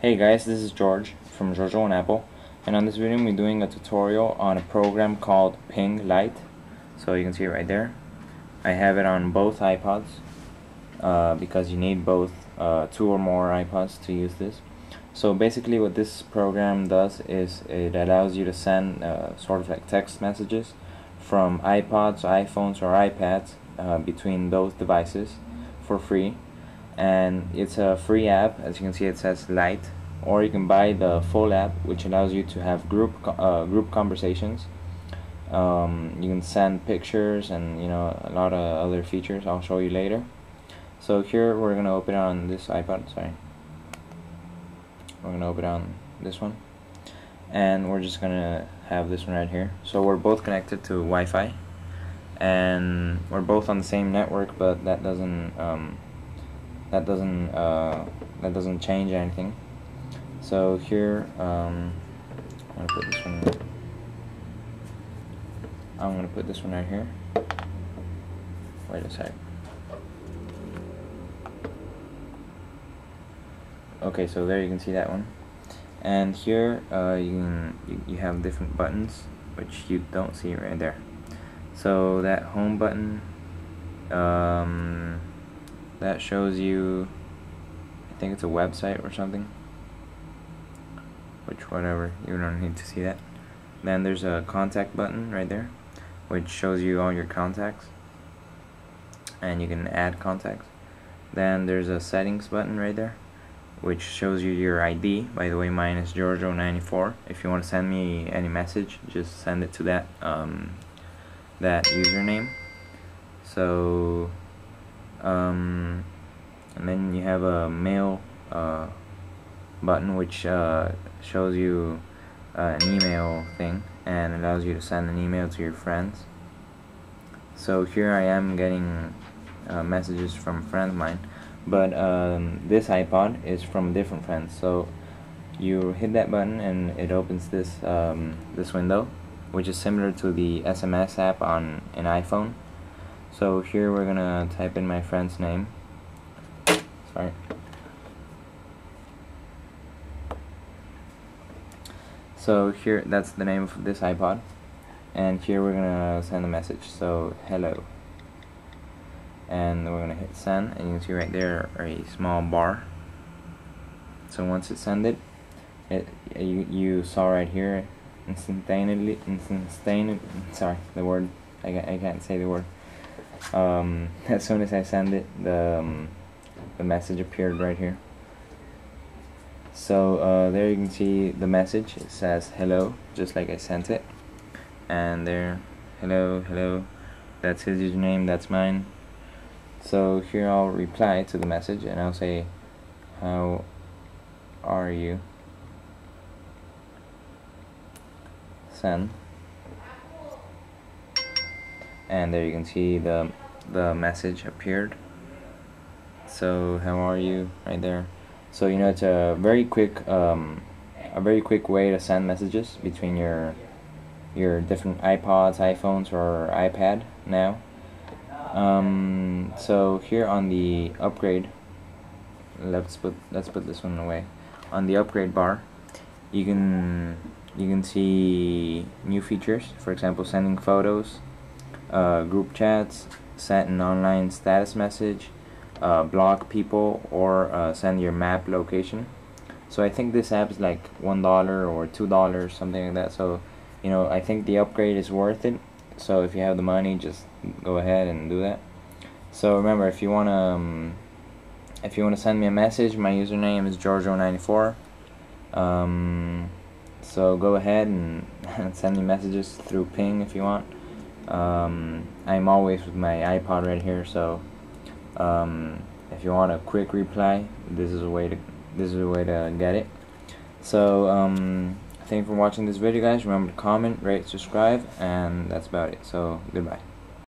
Hey guys, this is George from Giorgio and Apple and on this video we're doing a tutorial on a program called Ping Lite. So you can see it right there. I have it on both iPods uh, because you need both uh, two or more iPods to use this. So basically what this program does is it allows you to send uh, sort of like text messages from iPods, iPhones or iPads uh, between those devices for free. And it's a free app. As you can see it says Lite or you can buy the full app which allows you to have group uh, group conversations. Um, you can send pictures and you know a lot of other features. I'll show you later. So here we're gonna open it on this iPod. Sorry. We're gonna open it on this one. And we're just gonna have this one right here. So we're both connected to Wi-Fi and we're both on the same network but that doesn't um, that doesn't uh, that doesn't change anything. So here um, I'm gonna put this one I'm gonna put this one right here. Wait a sec. Okay so there you can see that one. And here uh, you can you, you have different buttons which you don't see right there so that home button um, that shows you I think it's a website or something. Which whatever you don't need to see that. Then there's a contact button right there which shows you all your contacts. And you can add contacts. Then there's a settings button right there which shows you your ID by the way mine is Giorgio94 if you want to send me any message just send it to that um, that username. So um, and then you have a mail uh, button which uh, shows you uh, an email thing and allows you to send an email to your friends. So here I am getting uh, messages from friends of mine but um, this iPod is from a different friend so you hit that button and it opens this um, this window which is similar to the SMS app on an iPhone. So here we're gonna type in my friend's name. Sorry. So here that's the name of this iPod. And here we're gonna send a message. So hello. And we're gonna hit send and you can see right there a small bar. So once it's sent it you, you saw right here instantaneously instantaneously sorry the word I, I can't say the word. Um, as soon as I send it the um, the message appeared right here. So uh, there you can see the message. It says hello just like I sent it. And there hello hello that's his username that's mine. So here I'll reply to the message and I'll say how are you send and there you can see the the message appeared. So how are you? Right there. So you know it's a very quick um, a very quick way to send messages between your your different iPods, iPhones or iPad now. Um, so here on the upgrade let's put let's put this one away. On the upgrade bar you can you can see new features for example sending photos uh, group chats send an online status message uh, block people or uh, send your map location. So I think this app is like one dollar or two dollars something like that. So you know I think the upgrade is worth it. So if you have the money just go ahead and do that. So remember if you want to um, if you want to send me a message my username is Giorgio94 um, so go ahead and send me messages through ping if you want um, I'm always with my iPod right here so um, if you want a quick reply this is a way to this is a way to get it so um, Thank you for watching this video guys. Remember to comment, rate, subscribe, and that's about it. So, goodbye.